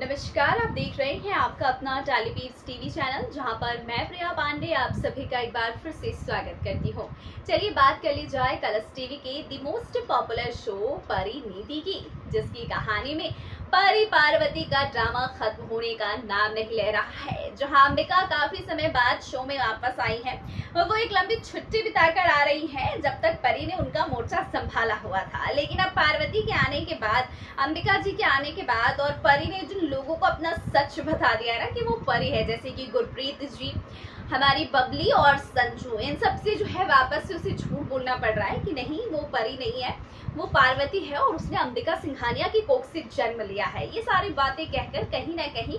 नमस्कार, आप देख रहे हैं आपका अपना टेलीपीस टीवी चैनल जहाँ पर मैं प्रिया पांडे, आप सभी का एक बार फिर से स्वागत करती हूँ। चलिए बात कर ली जाए कलर्स टीवी के दी मोस्ट पॉपुलर शो परी नीति की, जिसकी कहानी में परी पार्वती का ड्रामा खत्म होने का नाम नहीं ले रहा है, जहाँ अंबिका काफ़ी समय बाद शो में वापस आई है। वो एक लंबी छुट्टी बिताकर आ रही है, जब तक परी ने उनका मोर्चा संभाला हुआ था। लेकिन अब पार्वती के आने के बाद, अंबिका जी के आने के बाद और परी ने अपना सच बता दिया है ना कि वो परी है, जैसे कि गुरप्रीत जी, हमारी बबली और संजू, इन सबसे जो है वापस से उसे झूठ बोलना पड़ रहा है कि नहीं, वो परी नहीं है, वो पार्वती है और उसने अंबिका सिंघानिया की कोख से जन्म लिया है। ये सारी बातें कहकर कहीं ना कहीं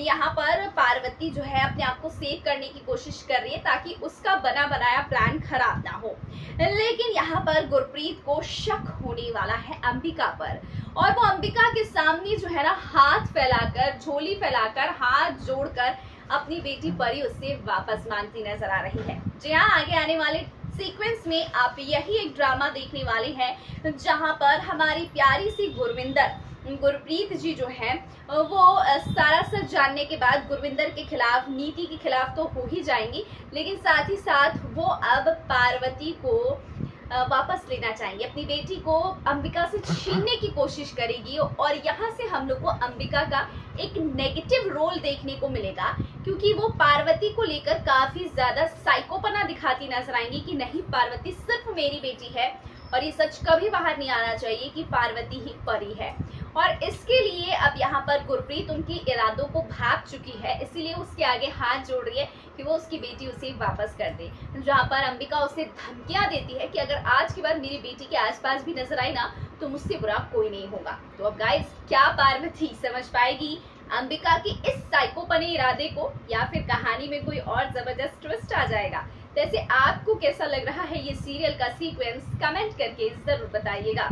यहाँ पर पार्वती जो है अपने आप को सेव करने की कोशिश कर रही है ताकि उसका बना बनाया प्लान खराब ना हो। लेकिन यहाँ पर गुरप्रीत को शक होने वाला है अंबिका पर। और वो अंबिका के सामने जो है ना, हाथ फैलाकर, झोली फैलाकर, हाथ जोड़कर अपनी बेटी परी उससे वापस मांगती नज़र आ रही है। जी हाँ आगे आने वाले सीक्वेंस में आप यही एक ड्रामा देखने वाले हैं, जहाँ पर हमारी प्यारी सी गुरविंदर, गुरप्रीत जी जो है, वो सारा सच जानने के बाद गुरविंदर के खिलाफ, नीति के खिलाफ तो हो ही जाएँगी, लेकिन साथ ही साथ वो अब पार्वती को वापस लेना चाहेंगे अपनी बेटी को अंबिका से छीनने की कोशिश करेगी और यहाँ से हम लोग को अंबिका का एक नेगेटिव रोल देखने को मिलेगा, क्योंकि वो पार्वती को लेकर काफ़ी ज़्यादा साइकोपना दिखाती नज़र आएँगी कि नहीं, पार्वती सिर्फ़ मेरी बेटी है। और ये सच कभी बाहर नहीं आना चाहिए कि पार्वती ही परी है। और इसके लिए अब यहाँ पर गुरप्रीत उनकी इरादों को भाग चुकी है, इसीलिए उसके आगे हाथ जोड़ रही है कि वो उसकी बेटी उसे वापस कर दे। जहाँ पर अंबिका उसे धमकियाँ देती है कि अगर आज के बाद मेरी बेटी के आसपास भी नज़र आई ना तो मुझसे बुरा कोई नहीं होगा। तो अब गाइस क्या पार्वती समझ पाएगी अंबिका की इस साइकोपने इरादे को? या फिर कहानी में कोई और ज़बरदस्त ट्विस्ट आ जाएगा? वैसे आपको कैसा लग रहा है ये सीरियल का सीक्वेंस कमेंट करके ज़रूर बताइएगा।